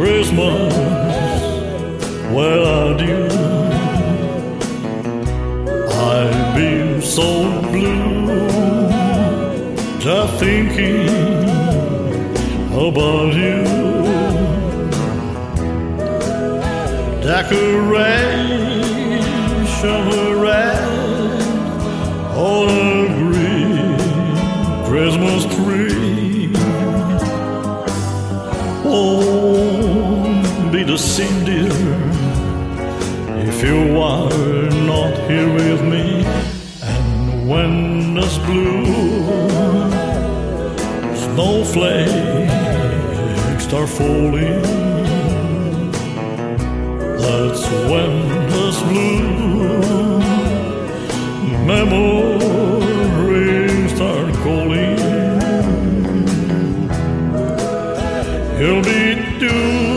Christmas, where are you? I've been so blue, just thinking about you. Decoration red on a green Christmas tree. Oh be dear, if you are not here with me. And when it's blue, snowflakes start falling. That's when it's blue. Memories start calling. You'll be doing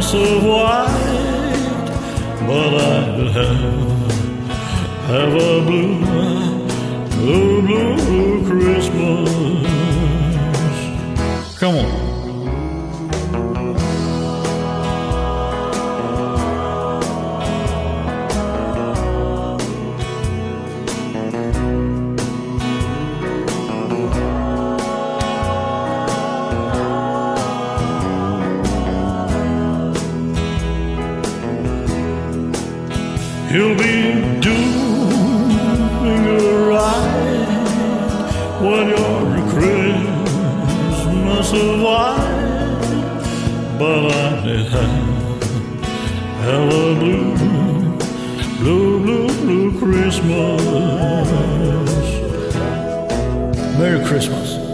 Christmas of white, but I have, have a blue, blue, blue You'll be doing alright when your Christmas is white, but I have, have a blue, blue, blue, blue Christmas. Merry Christmas.